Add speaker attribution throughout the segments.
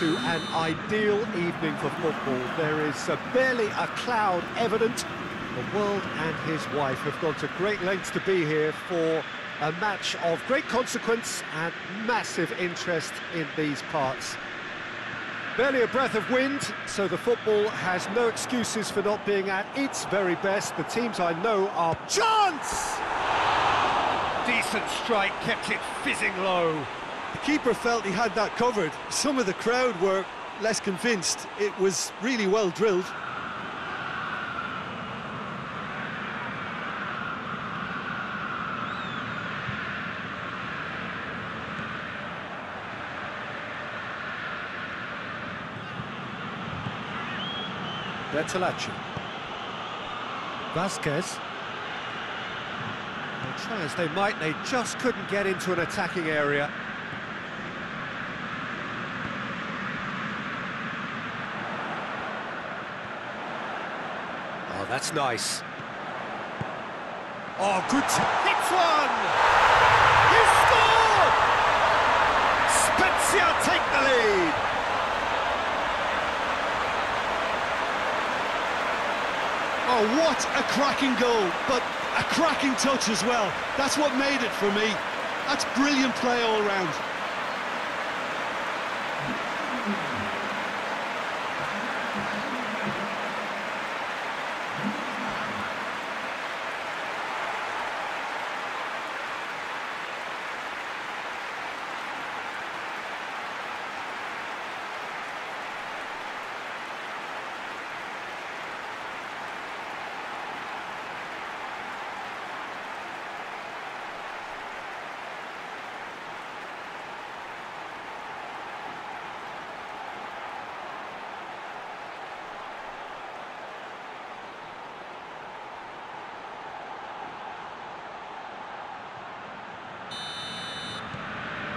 Speaker 1: to an ideal evening for football. There is uh, barely a cloud evident. The world and his wife have gone to great lengths to be here for a match of great consequence and massive interest in these parts. Barely a breath of wind, so the football has no excuses for not being at its very best. The teams I know are... Chance! Decent strike, kept it fizzing low.
Speaker 2: The keeper felt he had that covered. Some of the crowd were less convinced. It was really well drilled.
Speaker 1: Bertolacci. Vasquez. Well, try as they might, they just couldn't get into an attacking area. That's nice. Oh, good hits one! He scored! Spezia take the lead!
Speaker 2: Oh, what a cracking goal, but a cracking touch as well. That's what made it for me. That's brilliant play all round.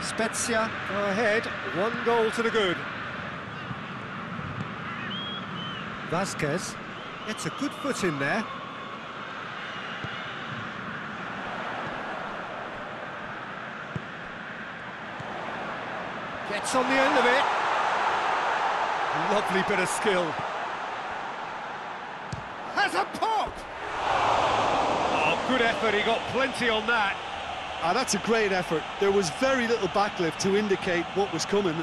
Speaker 1: Spezia ahead, one goal to the good. Vasquez gets a good foot in there. Gets on the end of it. Lovely bit of skill. Has a pop! Oh, good effort, he got plenty on that.
Speaker 2: Ah, that's a great effort. There was very little backlift to indicate what was coming.